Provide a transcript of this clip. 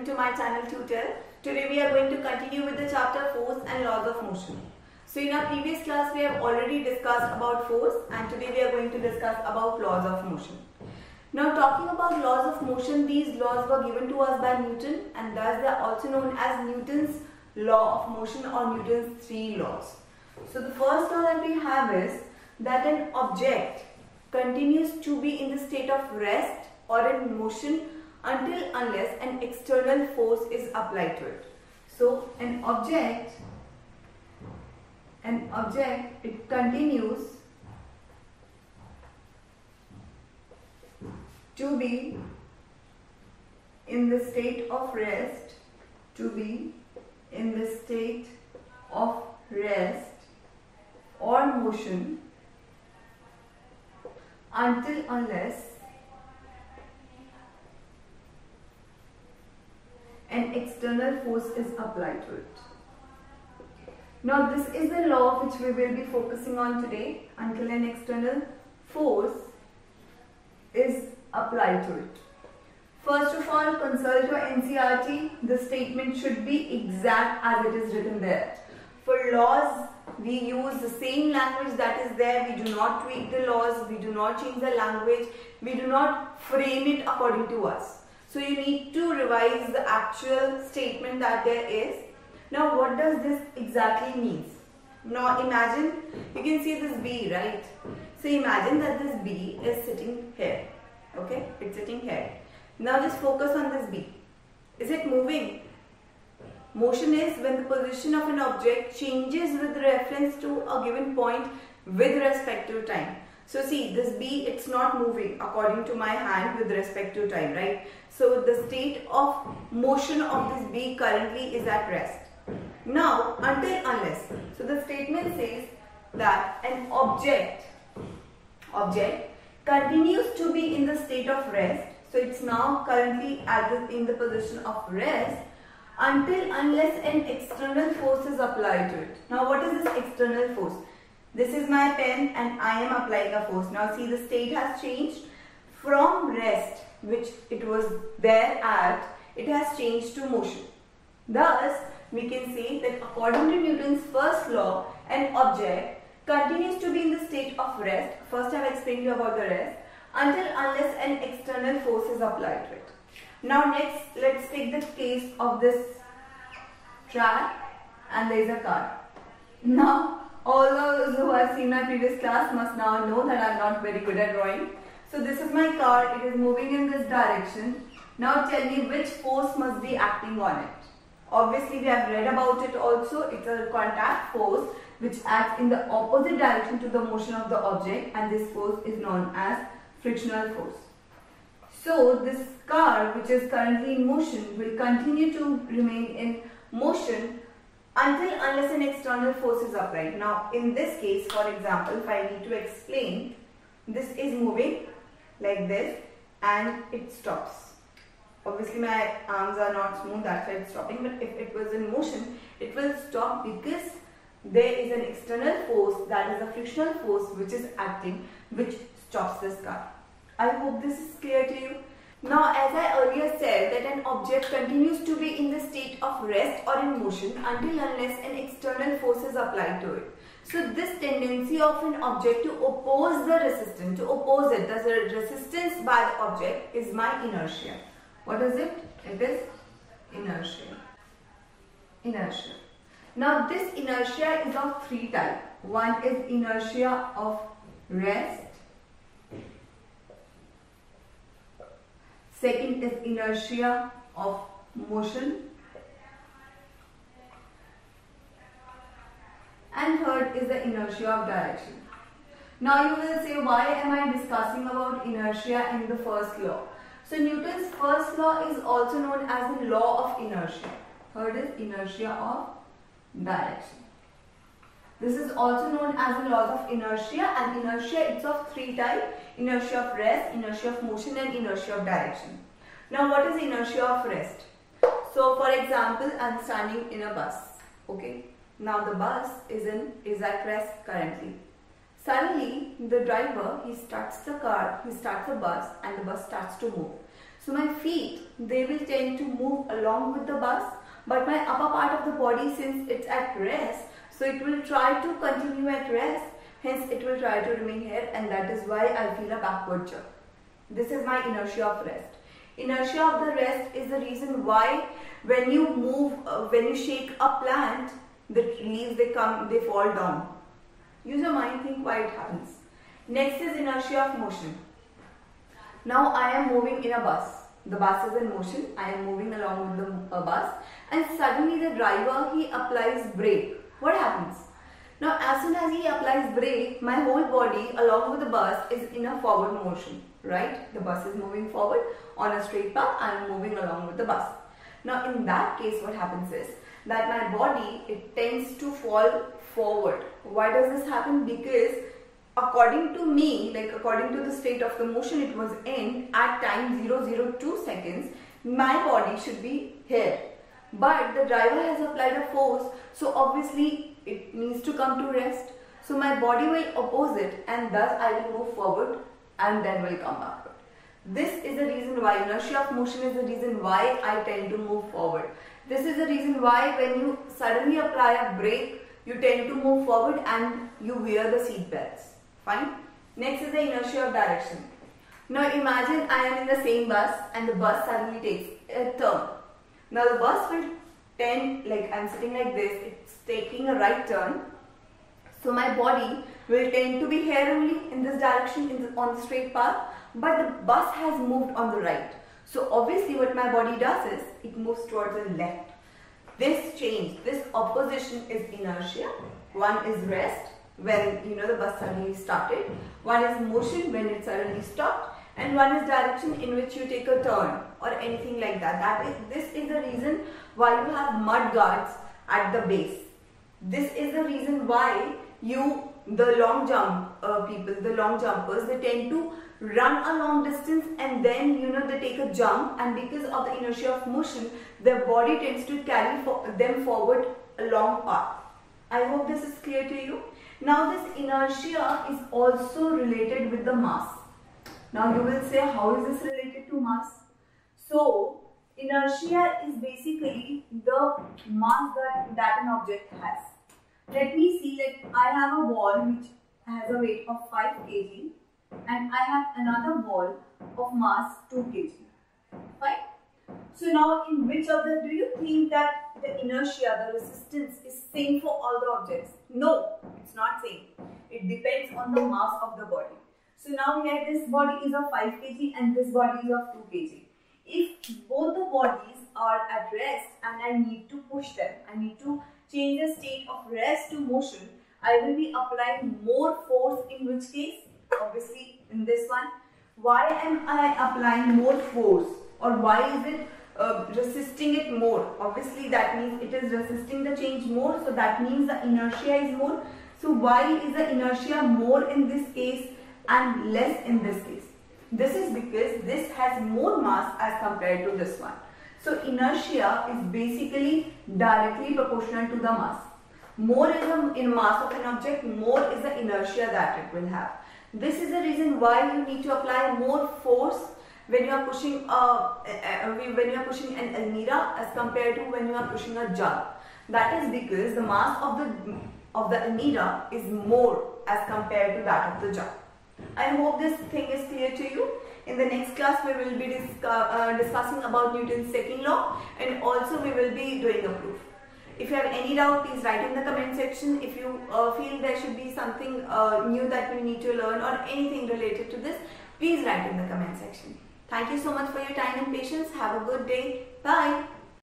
welcome to my channel Tutelf. Today we are going to continue with the chapter Force and Laws of Motion. So in our previous class we have already discussed about force and today we are going to discuss about laws of motion. Now talking about laws of motion, these laws were given to us by Newton and thus they are also known as Newton's law of motion or Newton's three laws. So the first law that we have is that an object continues to be in the state of rest or in motion until unless an external force is applied to it. So an object, an object, it continues to be in the state of rest, to be in the state of rest or motion until unless an external force is applied to it. Now this is the law which we will be focusing on today until an external force is applied to it. First of all, consult your NCERT. The statement should be exact as it is written there. For laws, we use the same language that is there. We do not tweak the laws. We do not change the language. We do not frame it according to us. So you need to revise the actual statement that there is. Now what does this exactly mean? Now imagine, you can see this B, right? So imagine that this B is sitting here. Okay, it's sitting here. Now just focus on this B. Is it moving? Motion is when the position of an object changes with reference to a given point with respect to time. So see this B it's not moving according to my hand with respect to time right. So the state of motion of this B currently is at rest. Now until unless so the statement says that an object object continues to be in the state of rest so it's now currently at the, in the position of rest until unless an external force is applied to it. Now what is this external force? This is my pen and I am applying a force. Now see the state has changed from rest which it was there at, it has changed to motion. Thus, we can say that according to Newton's first law, an object continues to be in the state of rest. First I have explained you about the rest until unless an external force is applied to it. Now next, let's take the case of this track and there is a car. Now all those who have seen my previous class must now know that I am not very good at drawing. So this is my car, it is moving in this direction. Now tell me which force must be acting on it. Obviously we have read about it also, it's a contact force which acts in the opposite direction to the motion of the object and this force is known as frictional force. So this car which is currently in motion will continue to remain in motion until unless an external force is applied. Now in this case for example if I need to explain this is moving like this and it stops. Obviously my arms are not smooth that's why it's stopping but if it was in motion it will stop because there is an external force that is a frictional force which is acting which stops this car. I hope this is clear to you. Now, as I earlier said that an object continues to be in the state of rest or in motion until unless an external force is applied to it. So, this tendency of an object to oppose the resistance, to oppose it, the resistance by the object is my inertia. What is it? It is inertia. Inertia. Now, this inertia is of three types. One is inertia of rest Second is inertia of motion. And third is the inertia of direction. Now you will say why am I discussing about inertia in the first law? So Newton's first law is also known as the law of inertia. Third is inertia of direction. This is also known as the laws of inertia and inertia it's of three types inertia of rest, inertia of motion and inertia of direction. Now what is inertia of rest? So for example I am standing in a bus okay now the bus is in is at rest currently. Suddenly the driver he starts the car he starts the bus and the bus starts to move. So my feet, they will tend to move along with the bus, but my upper part of the body, since it's at rest, so it will try to continue at rest, hence it will try to remain here and that is why I feel a backward jerk. This is my inertia of rest. Inertia of the rest is the reason why when you move, uh, when you shake a plant, the leaves they come, they fall down. Use your mind, think why it happens. Next is inertia of motion. Now I am moving in a bus. The bus is in motion. I am moving along with the uh, bus and suddenly the driver he applies brake. What happens? Now as soon as he applies brake, my whole body along with the bus is in a forward motion, right? The bus is moving forward on a straight path. I am moving along with the bus. Now in that case what happens is that my body it tends to fall forward. Why does this happen? Because according to me, like according to the state of the motion it was in at time 002 seconds, my body should be here. But the driver has applied a force, so obviously it needs to come to rest. So my body will oppose it and thus I will move forward and then will come backward. This is the reason why inertia of motion is the reason why I tend to move forward. This is the reason why when you suddenly apply a brake, you tend to move forward and you wear the seat belts. Fine. Next is the inertia of direction. Now imagine I am in the same bus and the bus suddenly takes a turn. Now the bus will tend, like I am sitting like this, it's taking a right turn. So my body will tend to be here only in this direction in the, on the straight path but the bus has moved on the right. So obviously what my body does is it moves towards the left. This change, this opposition is inertia. One is rest when you know the bus suddenly started. One is motion when it suddenly stopped and one is direction in which you take a turn or anything like that. That is this is the reason why you have mud guards at the base. This is the reason why you the long jump uh, people, the long jumpers, they tend to run a long distance and then you know they take a jump and because of the inertia of motion, their body tends to carry for them forward a long path. I hope this is clear to you. Now this inertia is also related with the mass. Now you will say how is this related to mass? So inertia is basically the mass that, that an object has. Let me see like I have a ball which has a weight of 5 kg and I have another ball of mass 2 kg. Fine. So now in which of the, do you think that the inertia, the resistance is same for all the objects? No, it's not same. It depends on the mass of the body. So now here this body is of 5 kg and this body is of 2 kg. If both the bodies are at rest and I need to push them, I need to change the state of rest to motion, I will be applying more force in which case? Obviously in this one. Why am I applying more force? or why is it uh, resisting it more obviously that means it is resisting the change more so that means the inertia is more so why is the inertia more in this case and less in this case this is because this has more mass as compared to this one so inertia is basically directly proportional to the mass more is the in mass of an object more is the inertia that it will have this is the reason why you need to apply more force when you are pushing a, when you are pushing an almirah as compared to when you are pushing a jug. That is because the mass of the of the almirah is more as compared to that of the jug. I hope this thing is clear to you. In the next class, we will be uh, discussing about Newton's second law and also we will be doing a proof. If you have any doubt, please write in the comment section. If you uh, feel there should be something uh, new that we need to learn or anything related to this, please write in the comment section. Thank you so much for your time and patience. Have a good day. Bye.